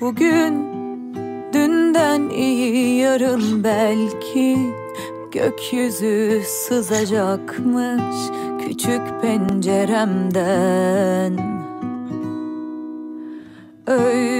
Bugün dünden iyi yarın belki gökyüzü sızacakmış küçük penceremden. Öyle